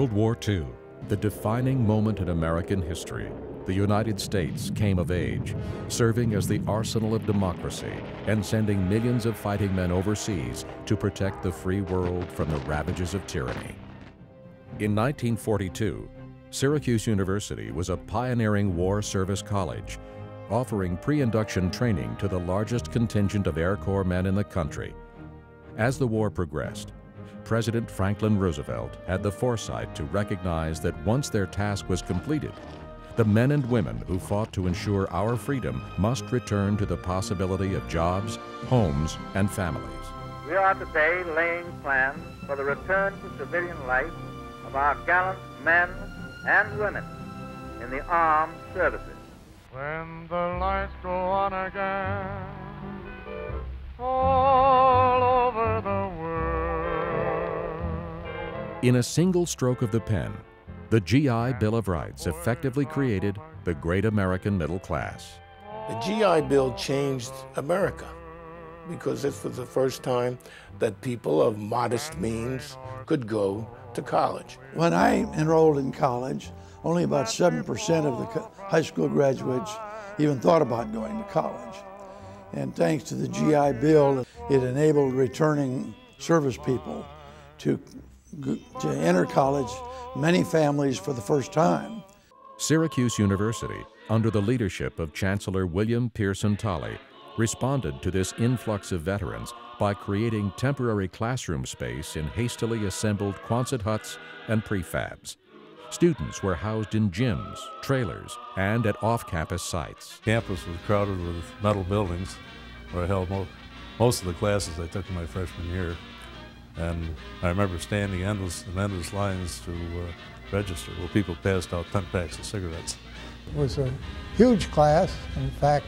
World War II, the defining moment in American history, the United States came of age, serving as the arsenal of democracy and sending millions of fighting men overseas to protect the free world from the ravages of tyranny. In 1942, Syracuse University was a pioneering war service college, offering pre-induction training to the largest contingent of Air Corps men in the country. As the war progressed, President Franklin Roosevelt had the foresight to recognize that once their task was completed, the men and women who fought to ensure our freedom must return to the possibility of jobs, homes, and families. We are today laying plans for the return to civilian life of our gallant men and women in the armed services. When the lights go on again, all In a single stroke of the pen, the GI Bill of Rights effectively created the great American middle class. The GI Bill changed America because this was the first time that people of modest means could go to college. When I enrolled in college, only about 7% of the high school graduates even thought about going to college. And thanks to the GI Bill, it enabled returning service people to, to enter college, many families for the first time. Syracuse University, under the leadership of Chancellor William Pearson Tolley, responded to this influx of veterans by creating temporary classroom space in hastily assembled Quonset huts and prefabs. Students were housed in gyms, trailers, and at off-campus sites. Campus was crowded with metal buildings where I held most of the classes I took in my freshman year. And I remember standing endless in endless lines to uh, register where people passed out 10 packs of cigarettes. It was a huge class. In fact,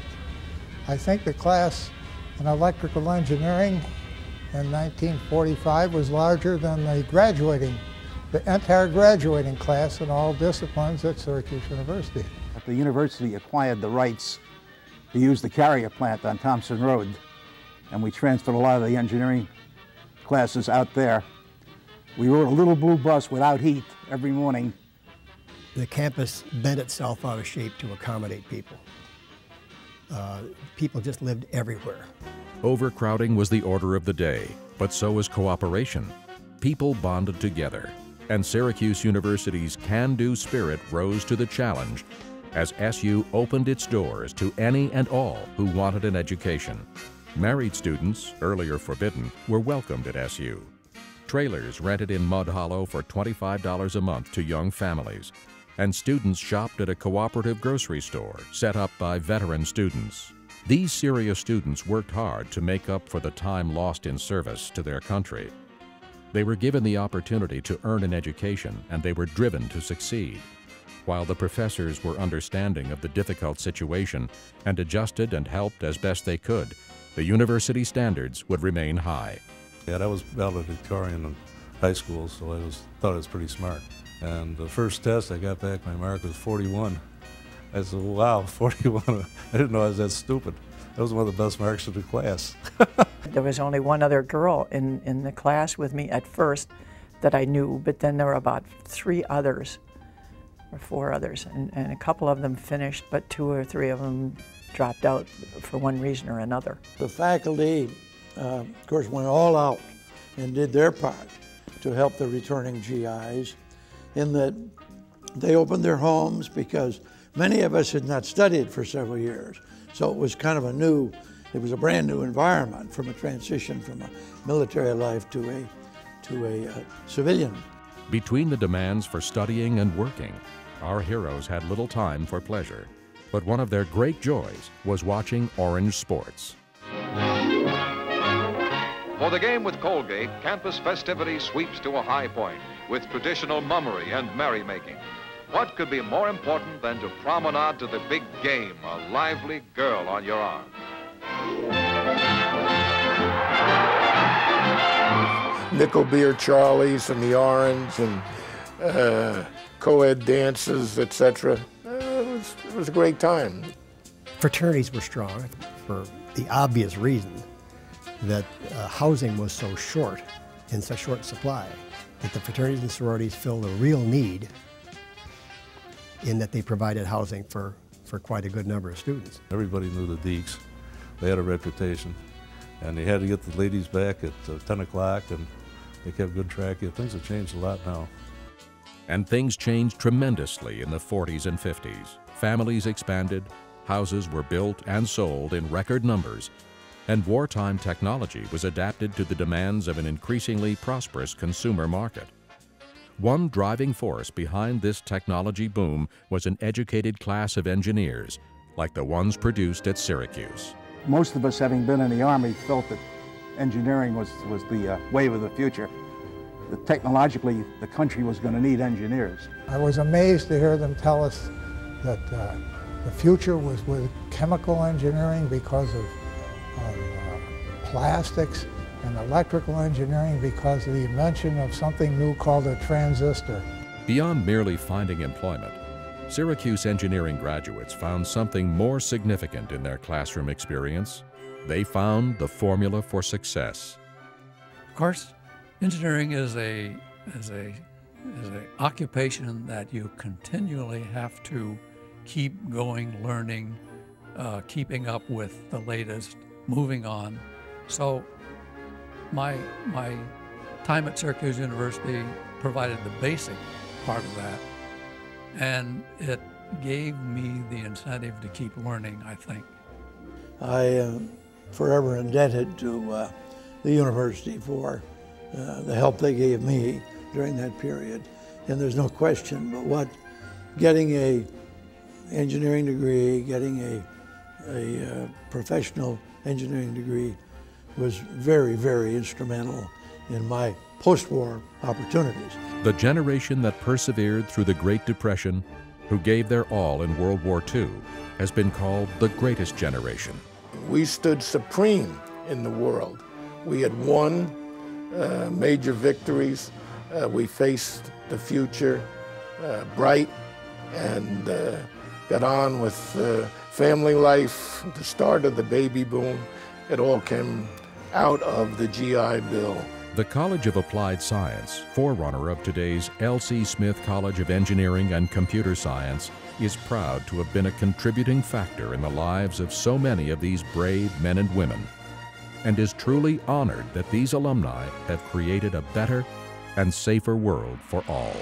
I think the class in electrical engineering in 1945 was larger than the graduating, the entire graduating class in all disciplines at Syracuse University. The university acquired the rights to use the Carrier plant on Thompson Road, and we transferred a lot of the engineering classes out there. We rode a little blue bus without heat every morning. The campus bent itself out of shape to accommodate people. Uh, people just lived everywhere. Overcrowding was the order of the day, but so was cooperation. People bonded together, and Syracuse University's can-do spirit rose to the challenge as SU opened its doors to any and all who wanted an education. Married students, earlier forbidden, were welcomed at SU. Trailers rented in Mud Hollow for $25 a month to young families, and students shopped at a cooperative grocery store set up by veteran students. These serious students worked hard to make up for the time lost in service to their country. They were given the opportunity to earn an education and they were driven to succeed. While the professors were understanding of the difficult situation and adjusted and helped as best they could, the university standards would remain high. Yeah, I was valedictorian in high school, so I was thought I was pretty smart. And the first test I got back, my mark was 41. I said, wow, 41. I didn't know I was that stupid. That was one of the best marks of the class. there was only one other girl in, in the class with me at first that I knew, but then there were about three others, or four others, and, and a couple of them finished, but two or three of them dropped out for one reason or another. The faculty, uh, of course, went all out and did their part to help the returning GIs in that they opened their homes because many of us had not studied for several years. So it was kind of a new, it was a brand new environment from a transition from a military life to a, to a uh, civilian. Between the demands for studying and working, our heroes had little time for pleasure. But one of their great joys was watching orange sports. For the game with Colgate, campus festivity sweeps to a high point with traditional mummery and merrymaking. What could be more important than to promenade to the big game, a lively girl on your arm? Nickel beer Charlies and the Orange and uh, co-ed dances, etc. It, was, was a great time. Fraternities were strong for the obvious reason that uh, housing was so short, in such short supply. that the fraternities and sororities filled a real need in that they provided housing for, for quite a good number of students. Everybody knew the Dekes. They had a reputation. And they had to get the ladies back at uh, 10 o'clock, and they kept good track of it. Things have changed a lot now. And things changed tremendously in the 40s and 50s. Families expanded, houses were built and sold in record numbers, and wartime technology was adapted to the demands of an increasingly prosperous consumer market. One driving force behind this technology boom was an educated class of engineers, like the ones produced at Syracuse. Most of us, having been in the Army, felt that engineering was, was the uh, wave of the future. That technologically, the country was going to need engineers. I was amazed to hear them tell us that uh, the future was with chemical engineering because of, of uh, plastics and electrical engineering because of the invention of something new called a transistor. Beyond merely finding employment, Syracuse engineering graduates found something more significant in their classroom experience. They found the formula for success. Of course, engineering is a is a is an occupation that you continually have to keep going, learning, uh, keeping up with the latest, moving on. So my, my time at Syracuse University provided the basic part of that, and it gave me the incentive to keep learning, I think. I am forever indebted to uh, the university for uh, the help they gave me during that period. And there's no question but what getting a engineering degree, getting a, a uh, professional engineering degree was very, very instrumental in my post-war opportunities. The generation that persevered through the Great Depression, who gave their all in World War II, has been called the greatest generation. We stood supreme in the world. We had won uh, major victories. Uh, we faced the future uh, bright and uh, got on with uh, family life, the start of the baby boom. It all came out of the GI Bill. The College of Applied Science, forerunner of today's L.C. Smith College of Engineering and Computer Science, is proud to have been a contributing factor in the lives of so many of these brave men and women, and is truly honored that these alumni have created a better and safer world for all.